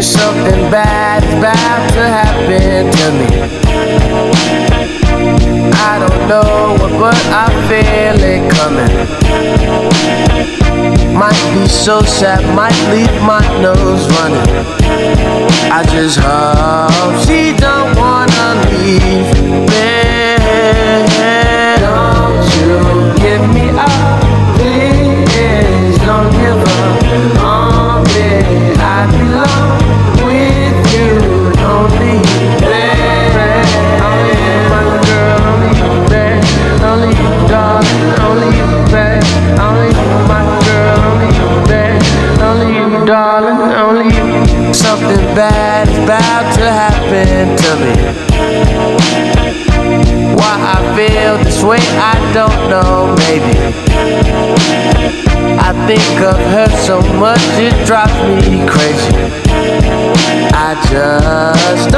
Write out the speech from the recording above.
Something bad is about to happen to me. I don't know what, but I feel it coming. Might be so sad, might leave my nose running. I just hope she don't Only you. Something bad is about to happen to me. Why I feel this way, I don't know, maybe. I think of her so much, it drives me crazy. I just